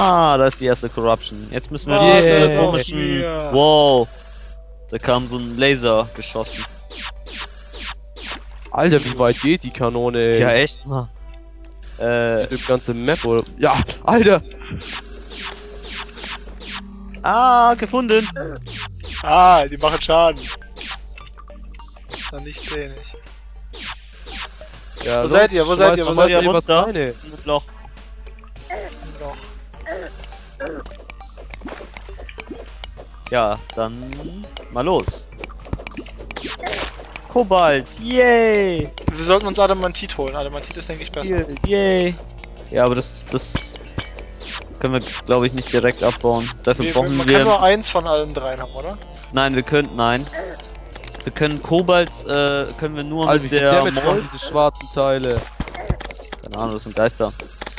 Ah, da ist die erste Corruption. Jetzt müssen wir Warte die doch komischen... hier. Wow. Da kam so ein Laser geschossen. Alter, wie weit geht die Kanone, ey? Ja, echt? Äh, Die ganze Map, oder? Ja, Alter! ah, gefunden. Ah, die machen Schaden. Das war nicht wenig. Ja, Wo los, seid ihr? Wo seid ihr? Wo seid mal ihr? was Runter? rein, ey. Zum Loch. Ja, dann mal los. Kobalt, yay! Wir sollten uns Adamantit holen. Adamantit ist, denke ich, besser. Yay! Ja, aber das, das können wir, glaube ich, nicht direkt abbauen. Dafür Wir, brauchen man wir. kann nur eins von allen dreien haben, oder? Nein, wir können, nein. Wir können Kobalt, äh, können wir nur Alter, mit der Damage Mol diese schwarzen Teile? Keine Ahnung, das sind Geister.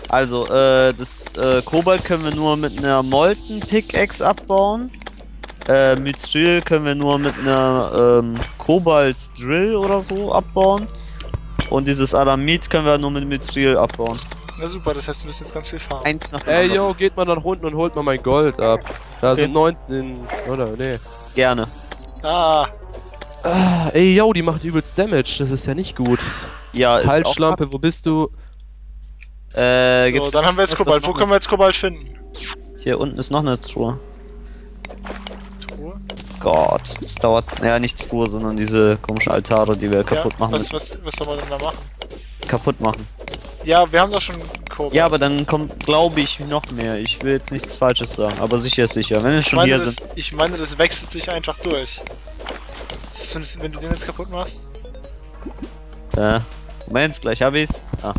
Also, äh, das äh, Kobalt können wir nur mit einer Molten Pickaxe abbauen. Äh, Mithril können wir nur mit einer ähm, Kobalt Drill oder so abbauen. Und dieses Adamit können wir nur mit Mithril abbauen. Na super, das heißt, wir müssen jetzt ganz viel fahren. Eins nach dem Ey, anderen. yo, geht mal nach unten und holt mal mein Gold ab. Da Okay. sind 19, oder? Nee. Gerne. Ah, Ah, ey, yo, die macht übelst Damage. Das ist ja nicht gut. Ja, ist auch Halsschlampe, wo bist du? Äh, so, dann haben wir jetzt Kobalt. Wo können wir jetzt Kobalt finden? hier unten ist noch eine Truhe. Gott, das dauert. Ja, nicht die Truhe, sondern diese komischen Altare, die wir kaputt ja, machen. was, was, was soll man denn da machen? Kaputt machen. Ja, wir haben doch schon Kobalt. Ja, aber dann kommt, glaube ich, noch mehr. Ich will jetzt nichts Falsches sagen, aber sicher ist sicher. Wenn wir ich schon meine, hier das, sind. ich meine, das wechselt sich einfach durch. Was ist, wenn, du den jetzt kaputt machst? Äh, Moment, gleich hab ich's. Ah.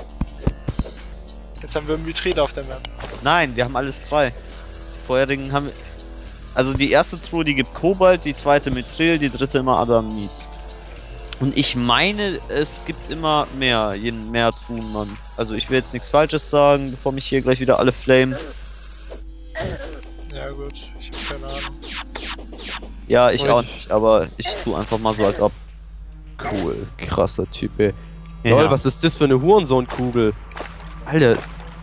Jetzt haben wir Mytrid auf der Map. Nein, wir haben alles zwei. Die vorherigen haben wir. Also die erste Truhe, die gibt Kobalt, die zweite Mithril, die dritte immer Adamit. Und ich meine, es gibt immer mehr, je mehr Truhen man. Also ich will jetzt nichts Falsches sagen, bevor mich hier gleich wieder alle flamen. Ja gut, ich habe keine Ahnung. Ja, ich Ui. auch nicht, aber ich tu einfach mal so als ob. Cool, krasser Typ, ey. Ja. Lol, was ist das für eine Hurensohn-Kugel? Alter,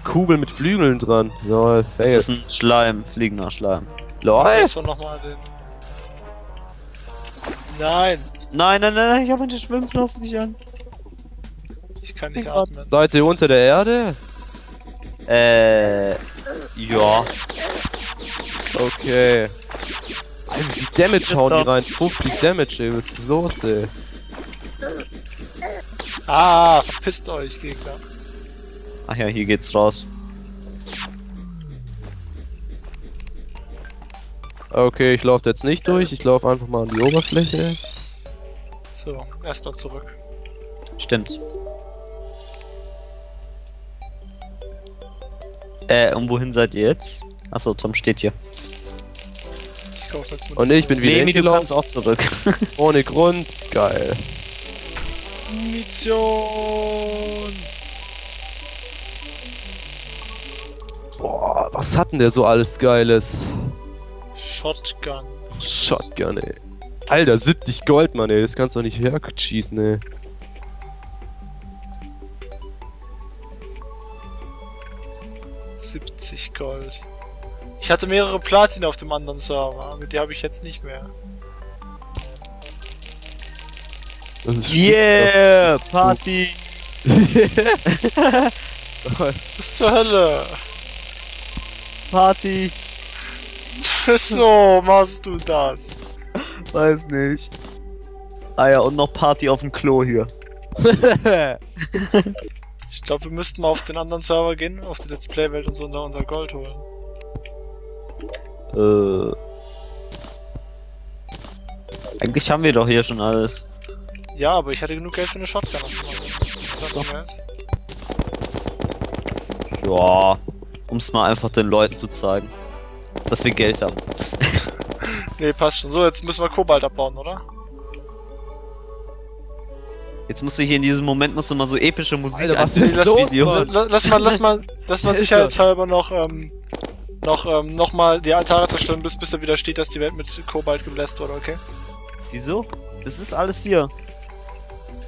Kugel mit Flügeln dran. Lol, Das fail. ist ein Schleim, fliegender Schleim. Lol. War nochmal den. Nein, Nein, nein, nein, nein, ich habe meine Schwimmflossen nicht an. ich kann nicht Gott. atmen. Seid ihr unter der Erde? Äh, ja. Okay. Alter, wie viel Damage hauen die rein? 50 Damage, ey. Was ist los, ey? Ah, verpisst euch, Gegner. Ach ja, hier geht's raus. Okay, ich laufe jetzt nicht durch. Ich laufe einfach mal an die Oberfläche. So, erstmal zurück. Stimmt. Äh, und wohin seid ihr jetzt? Achso, Tom steht hier. Ich kaufe jetzt Und ich bin wieder Lemi, du kannst auch zurück. Ohne Grund. Geil. Mission! Boah, was hat denn der so alles Geiles? Shotgun. Shotgun, ey. Alter, 70 Gold, Mann, ey. Das kannst du doch nicht hercheaten, ey. – 70 Gold. Ich hatte mehrere Platin auf dem anderen Server, aber die habe ich jetzt nicht mehr. Yeah, Party. Was zur Hölle? Party. Wieso machst du das? Weiß nicht. Ah ja, und noch Party auf dem Klo hier. Ich glaube, wir müssten mal auf den anderen Server gehen, auf die Let's Play-Welt und so unter unser Gold holen. Äh. Eigentlich haben wir doch hier schon alles. Ja, aber ich hatte genug Geld für eine Shotgun Server. Ja. Um es mal einfach den Leuten zu zeigen. Dass wir Geld haben. Nee, passt schon. So, jetzt müssen wir Kobalt abbauen, oder? Jetzt musst du hier in diesem Moment musst du mal so epische Musik Alter, was ist das los, Video. Lass mal, lass mal, lass mal sicherheitshalber noch, ähm, noch, ähm, noch mal die Altare zerstören, bis, bis da wieder steht, dass die Welt mit Kobalt gebläst wurde, okay? Wieso? Das ist alles hier.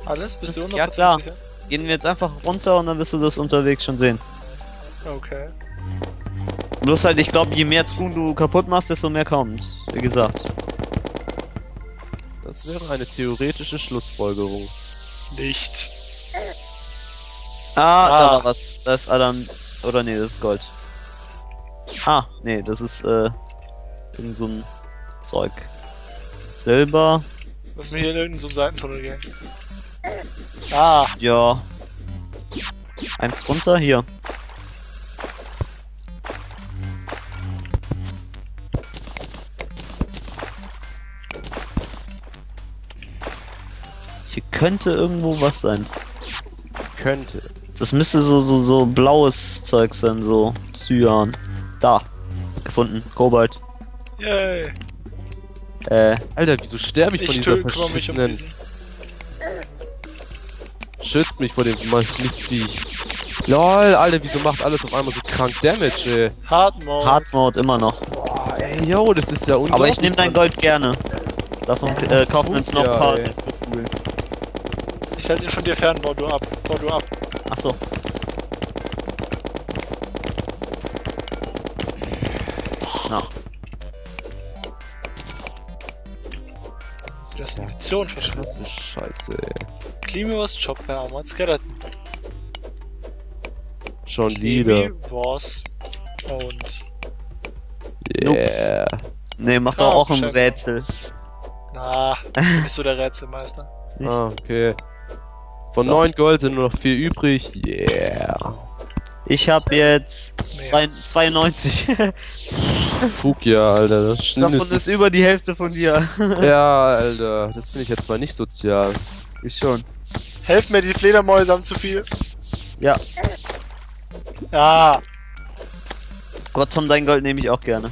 Alles? Bist du 100% Ja, klar. sicher? Gehen wir jetzt einfach runter und dann wirst du das unterwegs schon sehen. Okay. Bloß halt, ich glaube, je mehr Truhen du kaputt machst, desto mehr kommt. Wie gesagt. Das wäre eine theoretische Schlussfolgerung. Nicht. Ah, Ah. da war was. Das ist Adam. Oder nee, das ist Gold. Ah, nee, das ist, äh. Irgend so ein Zeug. Silber. Lass mir hier in irgendeinen so einen Seitentunnel gehen. Ah, Ja. Eins drunter, hier. Hier könnte irgendwo was sein. Könnte. Das müsste so, so, so blaues Zeug sein, so Cyan. Da. Gefunden. Kobalt. yay. Äh, Alter, wieso sterbe ich, Ich von dieser um verschissenen... diesen. Schützt mich vor dem Mistviech. LOL, Alter, wieso macht alles auf einmal so krank Damage, ey? Hard Mode. Hard Mode immer noch. Boah, ey, yo, das ist ja unglaublich. Aber ich nehme dein Gold gerne. Davon äh, kaufen wir uns noch ein Ja, paar ey. Disco-Kugeln. Ich halte ihn von dir fern, bau du ab. Bau du ab. Achso. Na, Du hast Munition verschwunden. Das ist scheiße, ey. Klimi Chop per Armored Skeleton. Schon Klimi wieder. was und Yeah. nee, mach doch auch ein. Rätsel. na, nicht so der Rätselmeister. Ah, okay. Von So. 9 Gold sind nur noch 4 übrig. Yeah. Ich hab jetzt zwei, 92. Fuck ja, Alter. Das ist Davon ist über die Hälfte von dir. Ja, Alter. Das finde ich jetzt mal nicht sozial. Ich schon. Helft mir, die Fledermäuse haben zu viel. Ja, Ja, aber Tom, dein Gold nehme ich auch gerne.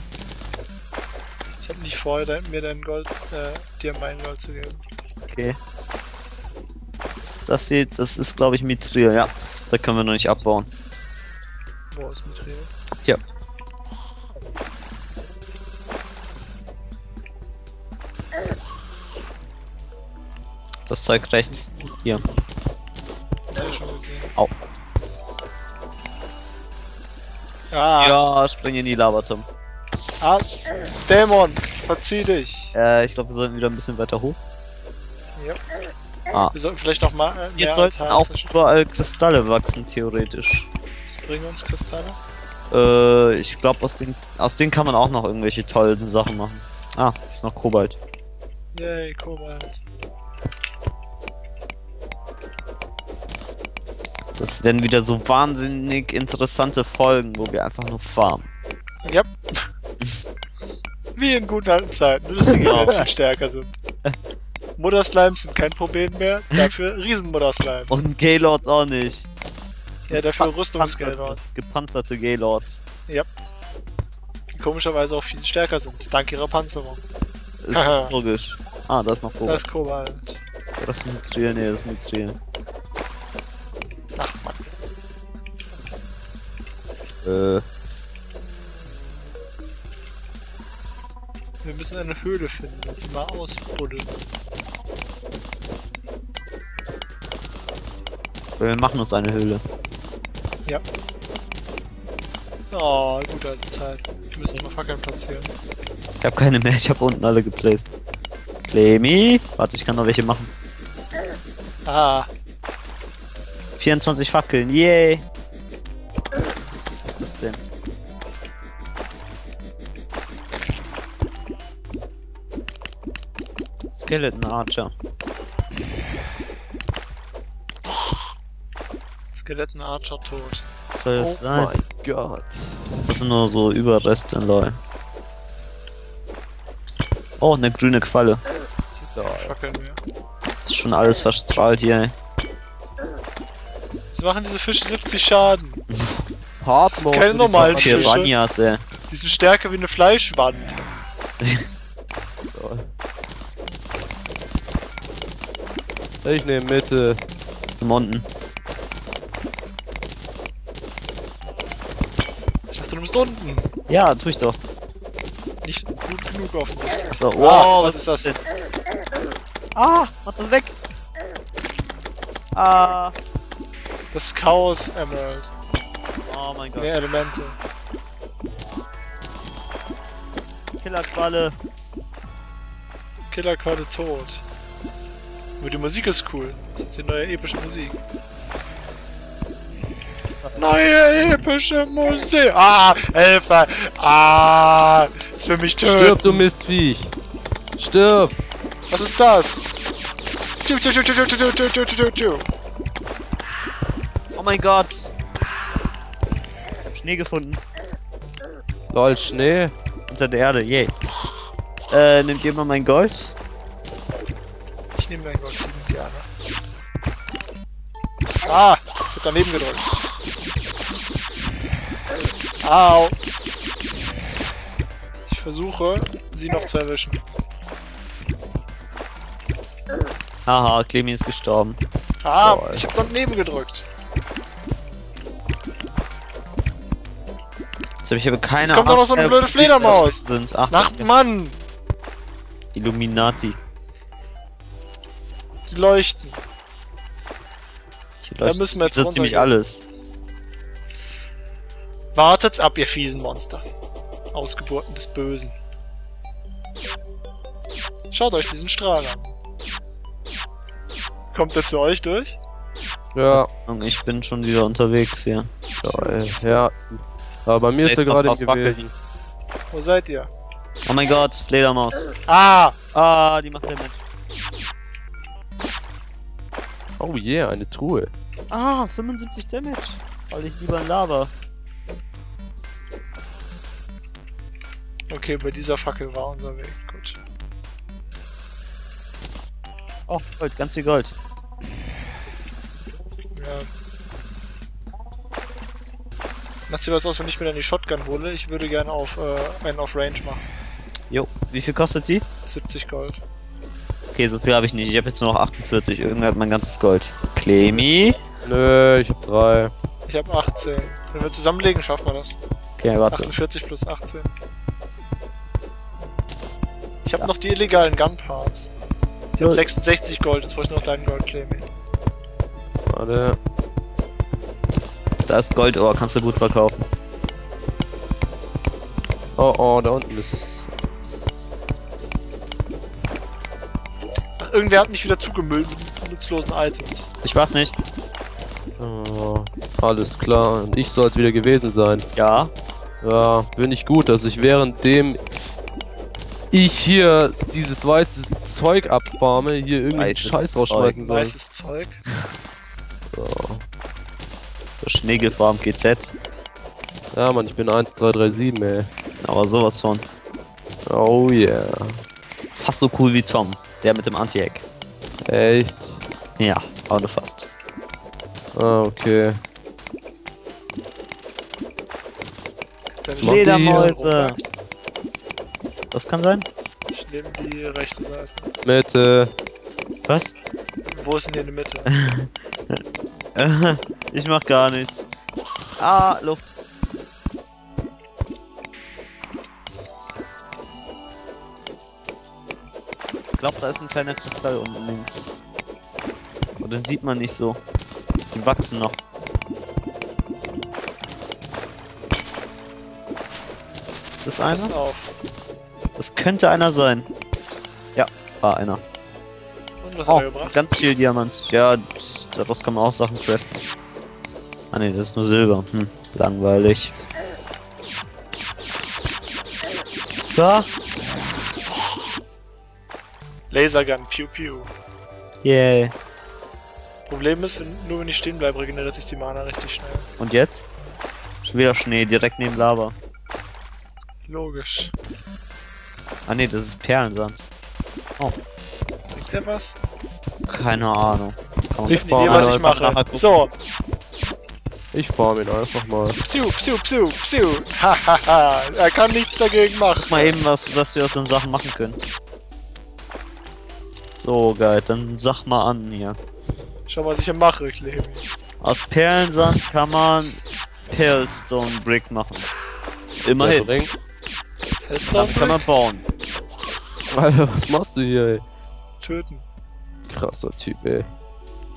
ich habe nicht vor, mir dein Gold, äh, dir mein Gold zu geben. Okay. Das, hier, das ist glaube ich Mithril, ja. Da können wir noch nicht abbauen. Wo ist Mithril? Hier. Das Zeug rechts. Hier. Au. Ah, Ja, spring in die Lava, Tom. ah, Dämon, verzieh dich. Äh, ich glaube, wir sollten wieder ein bisschen weiter hoch. Ja. Ah. Wir sollten vielleicht noch mal äh, Jetzt sollten auch Harz überall Kristalle wachsen, theoretisch. Was bringen uns Kristalle? Äh, ich glaube, aus denen, aus denen kann man auch noch irgendwelche tollen Sachen machen. Ah, ist noch Kobalt. Yay, Kobalt. Das werden wieder so wahnsinnig interessante Folgen, wo wir einfach nur farmen. Ja. Wie in guten alten Zeiten, dass die Gegner jetzt viel stärker sind. Mutterslimes sind kein Problem mehr, dafür Riesen-Mutterslimes. Und Gaylords auch nicht. Ja, dafür Rüstungsgeldort, Gepanzerte Gaylords. die komischerweise auch viel stärker sind, dank ihrer Panzerung. Ist logisch. Ah, da ist noch Das Kobalt. ist Kobalt. Das ist Mithril, nee, das ist Mithril. Ach man. Äh, Wir müssen eine Höhle finden und sie mal ausbuddeln. Wir machen uns eine Höhle. Ja. Oh, gute alte Zeit. Wir müssen mal Fackeln platzieren. Ich habe keine mehr, ich habe unten alle geplaced. Clemi? Warte, ich kann noch welche machen. Ah, 24 Fackeln, yay! Was ist das denn? Skeleton Archer. Skeletten Archer tot. Was soll das oh sein? mein Gott. Das sind nur so Überreste, lol. Oh, eine grüne Qualle. Da, Fackeln wir. Das ist schon alles verstrahlt hier, ey. Sie machen diese Fische 70 Schaden. Hard Mode. keine würde ich normalen. Fische. Piranhas, ey. Die sind stärker wie eine Fleischwand. Ich nehme Mitte. Im du bist unten. Ja, tu ich doch. Nicht gut genug offensichtlich. So, wow, was ist das? denn? Ah, mach das weg. Ah. Das Chaos Emerald. Oh mein Gott. Nee, Elemente. Killerqualle. Killerqualle tot. Aber die Musik ist cool. Das ist die neue epische Musik. Neue epische Musik. Ah, Hilfe. Ah, ist für mich töten. Stirb, du Mistviech. Stirb. Was ist das? Oh mein Gott. Ich hab Schnee gefunden. Lol, Schnee. Unter der Erde, yay. Äh, nimmt jemand mein Gold? Ich nehme dein Gold, ich nehme die Erde. Ah, ich hab daneben gedrückt. Au. Ich versuche, sie noch zu erwischen. Haha, Clemi ist gestorben. Ah, Lol. ich hab daneben gedrückt. So, ich habe keine Jetzt kommt auch noch so eine Ahnung, blöde Fledermaus. Sind. Ach, Ach Mann, Illuminati. die leuchten. Hier Da müssen wir jetzt so ziemlich runtergehen. alles. Wartet's ab, ihr fiesen Monster. Ausgeburten des Bösen. Schaut euch diesen Strahl an. Kommt er zu euch durch? Ja, Und ich bin schon wieder unterwegs hier. lol. Ja. Aber bei mir ist er gerade gewesen. Wo seid ihr? Oh mein Gott, Fledermaus. Ah! Ah, die macht Damage. Oh yeah, eine Truhe. Ah, 75 Damage. Weil ich lieber in Lava. Okay, bei dieser Fackel war unser Weg. Gut. Oh, Gold, ganz viel Gold. Ja. Macht sie was aus, wenn ich mir dann die Shotgun hole? Ich würde gerne auf äh, einen auf Range machen. Jo, wie viel kostet die? 70 Gold. Okay, so viel habe ich nicht. Ich habe jetzt nur noch 48. Irgendwer hat mein ganzes Gold. Clemi? Nö, ich hab drei. Ich habe 18. Wenn wir zusammenlegen, schaffen wir das. Okay, warte. 48 plus 18. Ich habe noch die illegalen Gunparts. Ich habe Gut. 66 Gold, jetzt brauche ich noch deinen Gold, Clemi. Warte. Da ist Goldohr, kannst du gut verkaufen. Oh, oh, da unten ist. Ach, irgendwer hat mich wieder zugemüllt mit nutzlosen Items. Ich weiß nicht. Oh, alles klar. Und ich soll es wieder gewesen sein. Ja. Ja, finde ich gut, dass ich währenddem ich hier dieses weiße Zeug abfarme, hier irgendwie Weißes Scheiß Zeug. rausschmeißen soll. Weißes Zeug. So Schneegefarmt GZ. Ja, Mann, ich bin 1337, ey. Aber sowas von. Oh yeah. Fast so cool wie Tom. Der mit dem Anti-Hack. Echt? Ja, aber nur fast. Ah, okay. Seine Zombies. Ledermäuse. Das kann sein? Ich nehme die rechte Seite. Mitte. Was? Wo ist denn hier in der Mitte? ich mach gar nichts. Ah, Luft. Ich glaube, da ist ein kleiner Kristall unten links. Und den sieht man nicht so. Die wachsen noch. Ist das Pass einer? auf. Das könnte einer sein. Ja, war einer. Und was Oh, hat er gebracht? ganz viel Diamant. Ja, daraus kann man auch Sachen craften. Ah ne, das ist nur Silber. Hm, langweilig. Ja, Lasergun, Pew Pew. yay. Problem ist, wenn, nur wenn ich stehen bleibe, regeneriert sich die Mana richtig schnell. Und jetzt? Schon wieder Schnee, direkt neben Lava. Logisch. Ah ne, das ist Perlensand. Bringt der was? Keine Ahnung. Kann man Ich mal was ich mache. So, Ich farm ihn einfach mal. Psiu, Psiu, Psiu, Psiu. Hahaha, er kann nichts dagegen machen. Guck mal eben, was, was wir aus den Sachen machen können. So, geil, dann sag mal an hier. Schau, was ich hier mache, Clemi. Aus Perlensand kann man Pearlstone Brick machen. Immerhin. Der Hellstone Damit kann man bauen. Alter, was machst du hier, ey? töten. Krasser Typ, ey.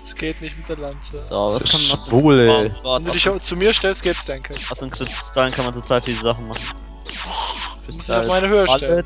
Das geht nicht mit der Lanze. So, was Das kann ist man schwul, ey. Wenn du dich zu mir stellst, geht's, denke ich. aus den Kristallen kann man total viele Sachen machen. Muss ich auf meine Höhe stellen.